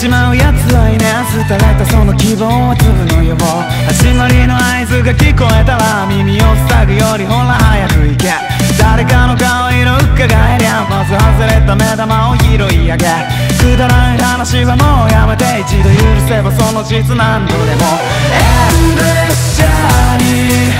ちまうやつはいねえ廃れたその希望は粒の予防始まりの合図が聞こえたら耳を塞ぐよりほら早く行け。誰かの顔色うかがえりゃまず外れた目玉を拾い上げくだらない話はもうやめて一度許せばその実何度でも。エンドレスジャーニー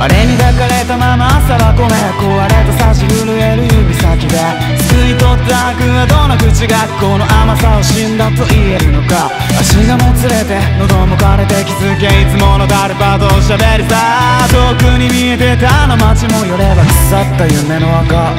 あれに抱かれたまま朝はこめ壊れた差し震える指先で吸い取った悪はどの口がこの甘さを死んだと言えるのか。足がもつれて喉も枯れて気づけいつもの誰かと喋りさ遠くに見えてたあの街も寄れば腐った夢の赤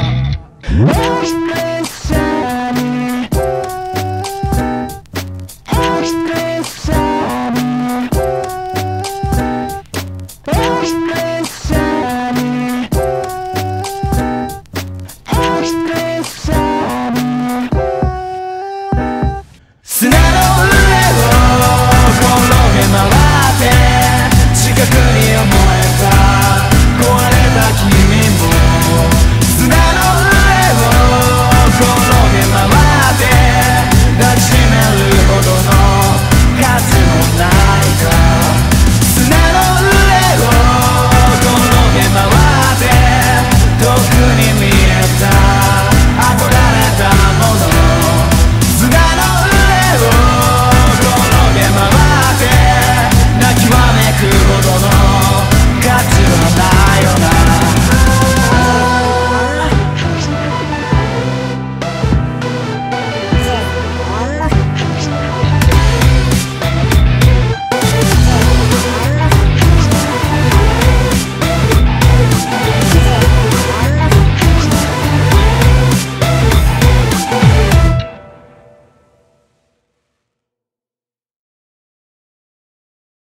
fiesta.